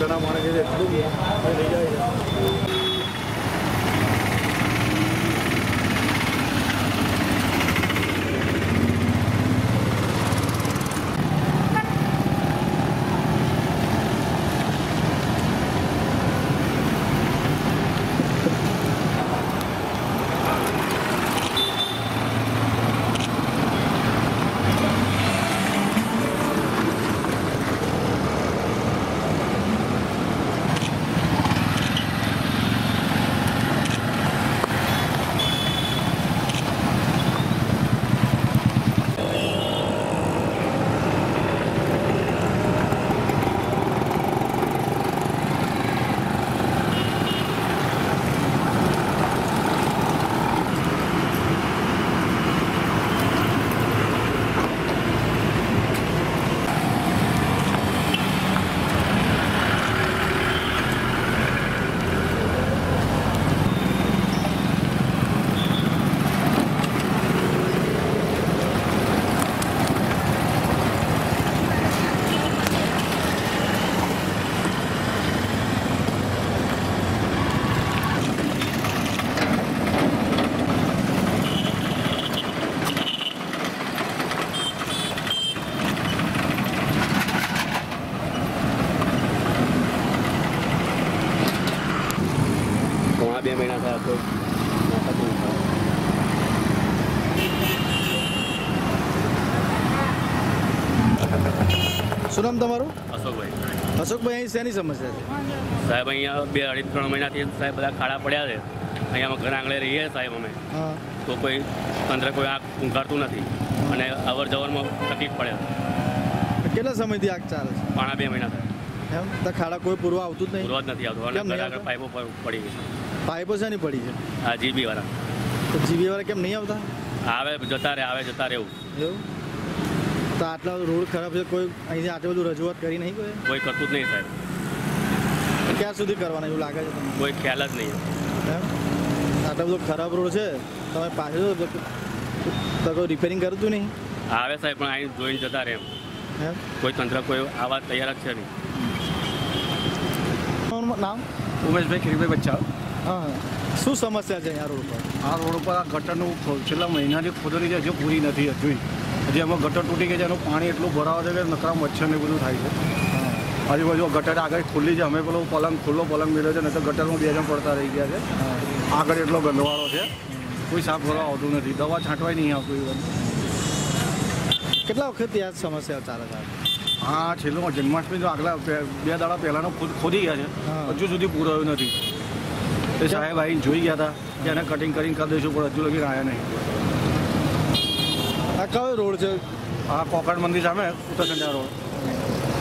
ઘણા માણસ છે એટલું લઈ જાય પોણા થયું. શું નામ તમારું? અશોકભાઈ. અશોકભાઈ અહીં શેની સમસ્યા છે? સાહેબ અહીંયા બે અઢી ત્રણ મહિનાથી સાહેબ બધા ખાડા પડ્યા છે. અહીંયા ઘર આંગણે રહીએ સાહેબ અમે. તો કોઈ તંત્ર કોઈ આંખ ઊંઘાડતું નથી અને અવર જવરમાં તકલીફ પડે કેટલા સમયથી આગ ચાલે પોણા બે મહિના થાય. એમ? તો ખાડા કોઈ પૂરવા આવતું જ નહીં. પૂરવા જ નથી આવતો. અને ઘર આગળ? પાઇપો પડી ગઈ છે નહીં પડી છે? આ જીબી વાળા. તો જીબી વાળા કેમ નહીં આવતા? આવે જતા રહે આવે જતા રહેવું. એવું? તો આટલા રોડ ખરાબ છે કોઈ અહીંથી આટલું બધું રજૂઆત કરી નહીં કોઈ? કોઈ કરતું જ નહીં સાહેબ. ક્યાં સુધી કરવાના એવું લાગે છે તમને? કોઈ ખ્યાલ જ નહીં. એમ? આટલો બધો ખરાબ રોડ છે તમે પાછળ તો- તો કોઈ રિપેરિંગ કરતું નહીં? આવે સાહેબ પણ અહીં જોઈને જતા રહે એમ. કોઈ તંત્ર કોઈ આવા તૈયાર જ છે નહીં. નામ? ઉમેશભાઈ ખીરભાઈ બચ્ચા હા. શું સમસ્યા છે આ રોડ પર? આ રોડ ઉપર આ ગટરનું છેલ્લા મહિનાથી ખોદણી છે હજુ પૂરી નથી હજુ હજી એમાં ગટર તૂટી ગયા છે એનું પાણી એટલું ભરાવા છે કે નકરા મચ્છર ને બધું થાય છે. આજુબાજુ ગટર આગળ ખુલ્લી છે અમે પેલો પલંગ ખુલ્લો પલંગ મેળ્યો છે નહીં તો ગટરમાં બે જણ પડતા રહી ગયા છે. આગળ એટલો ગંદવાળો છે. કોઈ સાફ કરવા આવતું નથી. દવા છાંટવાય નહીં આવતું ઇવન કેટલા વખતથી આ સમસ્યા ચાલે છે? હા છેલ્લો જન્માષ્ટમી તો આગલા બે દાડા પહેલાંનો ખોદી ગયા છે. હજુ સુધી પૂરાયું નથી. એ સાહેબ આવીને જોઈ ગયા હતા. કે એને કટિંગ કરીને કરી દઈશું પણ હજુ લગી આવ્યા નહીં. આ કયો રોડ છે? આ કોકણ મંદિર સામે ઉત્તરકંડા રોડ.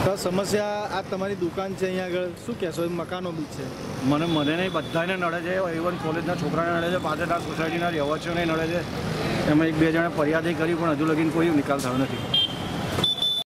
તો સમસ્યા આ તમારી દુકાન છે અહીંયા આગળ. શું કહેશો મકાનો બી છે? મને મને નહીં બધાને નડે છે. ઇવન કોલેજના છોકરાને નડે છે. પાછળના સોસાયટીના રહેવાસીઓને નડે છે. એમાં એક બે જણે ફરિયાદી કરી પણ હજુ લગીને કોઈ નિકાલ થયો નથી.